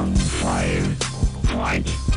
on fire. Fight.